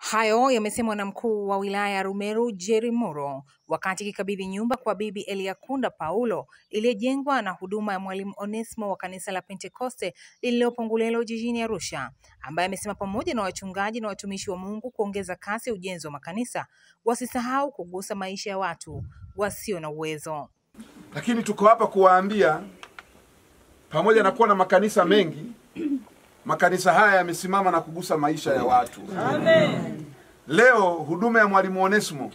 Hayo yamesemwa na mkuu wa wilaya ya Rumeru Jerry Muro wakati akikabidhi nyumba kwa Bibi Eliakunda Paulo iliyojengwa na huduma ya Mwalimu Onesmo wa kanisa la Pentekoste lililopo Ngulelo jijini Arusha, ambaye amesema pamoja na wachungaji na watumishi wa Mungu kuongeza kasi ya ujenzi wa makanisa, wasisahau kugusa maisha ya watu wasio na uwezo. Lakini tuko hapa kuwaambia, pamoja na kuwa na makanisa mengi, makanisa haya yamesimama na kugusa maisha ya watu. Amen. Leo huduma ya Mwalimu Onesimo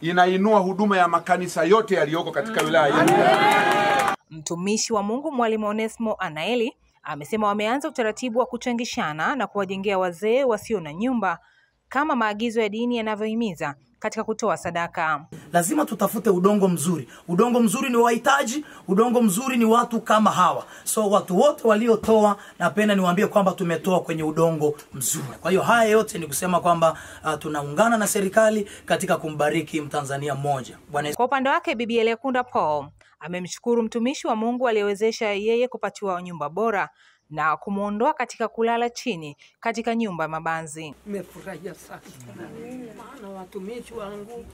inainua huduma ya makanisa yote yaliyoko katika wilaya hii. Mtumishi wa Mungu Mwalimu Onesimo Anaeli amesema wameanza utaratibu wa kuchangishana na kuwajengea wazee wasio na nyumba kama maagizo ya dini yanavyohimiza katika kutoa sadaka. lazima tutafute udongo mzuri. Udongo mzuri ni wahitaji, udongo mzuri ni watu kama hawa. So watu wote waliotoa, napenda niwaambie kwamba tumetoa kwenye udongo mzuri. Kwa hiyo haya yote ni kusema kwamba uh, tunaungana na serikali katika kumbariki Mtanzania mmoja. Bwana Kwa upande wake, Bibi Elekunda Paul amemshukuru mtumishi wa Mungu aliyewezesha yeye kupatiwa nyumba bora na kumwondoa katika kulala chini katika nyumba ya mabanzi. Nimefurahia sana maana watumishi wangu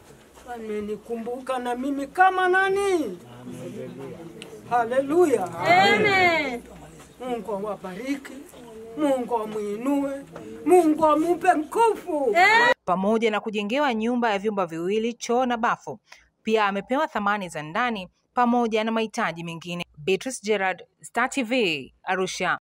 wamenikumbuka na mimi kama nani. Haleluya, amen. Mungu awabariki, Mungu amwinue, Mungu amupe nguvu. pamoja na kujengewa nyumba ya vyumba viwili, choo na bafu. Pia amepewa thamani za ndani pamoja na mahitaji mengine. Beatrice Gerard, Star TV, Arusha.